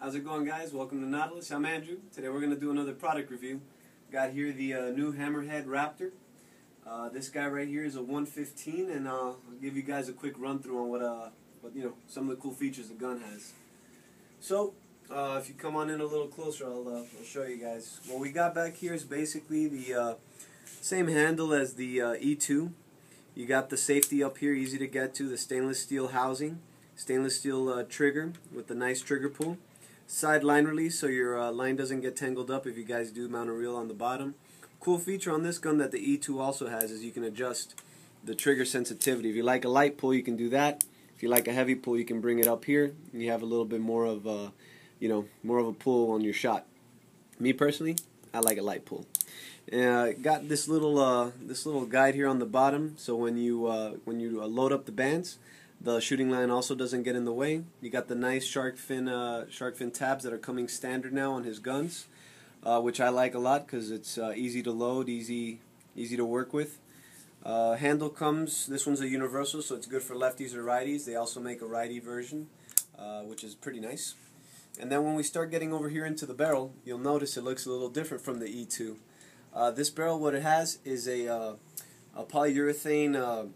How's it going, guys? Welcome to Nautilus. I'm Andrew. Today we're going to do another product review. Got here the uh, new Hammerhead Raptor. Uh, this guy right here is a 115, and uh, I'll give you guys a quick run through on what, uh, what you know, some of the cool features the gun has. So, uh, if you come on in a little closer, I'll, uh, I'll show you guys. What we got back here is basically the uh, same handle as the E2. You got the safety up here, easy to get to, the stainless steel housing, stainless steel trigger with the nice trigger pull side line release so your uh, line doesn't get tangled up if you guys do mount a reel on the bottom. Cool feature on this gun that the E2 also has is you can adjust the trigger sensitivity. If you like a light pull, you can do that. If you like a heavy pull, you can bring it up here. And you have a little bit more of a, you know, more of a pull on your shot. Me personally, I like a light pull. Uh, got this little uh, this little guide here on the bottom, so when you uh, when you uh, load up the bands, the shooting line also doesn't get in the way. You got the nice shark fin uh, shark fin tabs that are coming standard now on his guns, uh, which I like a lot because it's uh, easy to load, easy easy to work with. Uh, handle comes. This one's a universal, so it's good for lefties or righties. They also make a righty version, uh, which is pretty nice. And then when we start getting over here into the barrel, you'll notice it looks a little different from the E2. Uh, this barrel, what it has is a, a polyurethane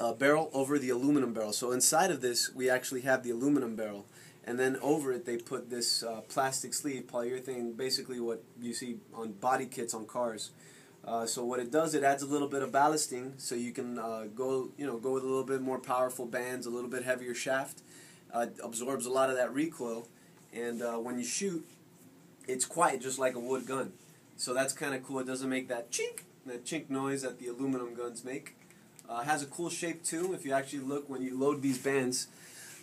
uh, barrel over the aluminum barrel. So inside of this, we actually have the aluminum barrel. And then over it, they put this uh, plastic sleeve, polyurethane, basically what you see on body kits on cars. Uh, so what it does, it adds a little bit of ballasting, so you can uh, go, you know, go with a little bit more powerful bands, a little bit heavier shaft. Uh, absorbs a lot of that recoil, and uh, when you shoot, it's quiet, just like a wood gun. So that's kind of cool. It doesn't make that chink, that chink noise that the aluminum guns make. Uh, has a cool shape too. If you actually look when you load these bands,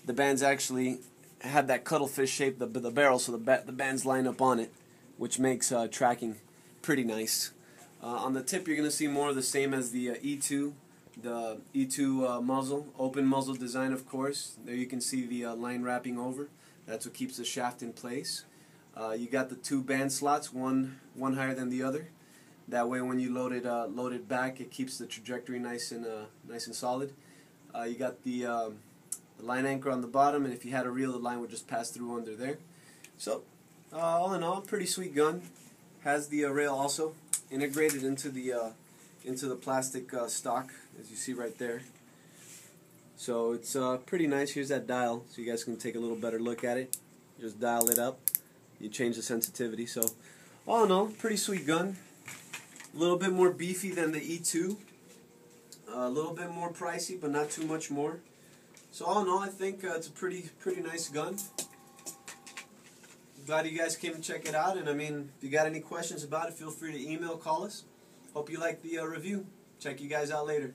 the bands actually have that cuttlefish shape, the, the barrel, so the, the bands line up on it, which makes uh, tracking pretty nice. Uh, on the tip, you're going to see more of the same as the uh, E2, the E2 uh, muzzle, open muzzle design, of course. There you can see the uh, line wrapping over. That's what keeps the shaft in place. you got the two band slots, one one higher than the other. That way, when you load it, uh, load it back, it keeps the trajectory nice and uh, nice and solid. Uh, you got the, um, the, line anchor on the bottom, and if you had a reel, the line would just pass through under there. So, uh, all in all, pretty sweet gun. Has the uh, rail also integrated into the uh, into the plastic stock, as you see right there. So it's pretty nice. Here's that dial, so you guys can take a little better look at it. Just dial it up. You change the sensitivity. So, all in all, pretty sweet gun. A little bit more beefy than the E2. a little bit more pricey, but not too much more. So all in all, I think uh, it's a pretty pretty nice gun. Glad you guys came to check it out. And I mean, if you got any questions about it, feel free to email, call us. Hope you like the uh, review. Check you guys out later.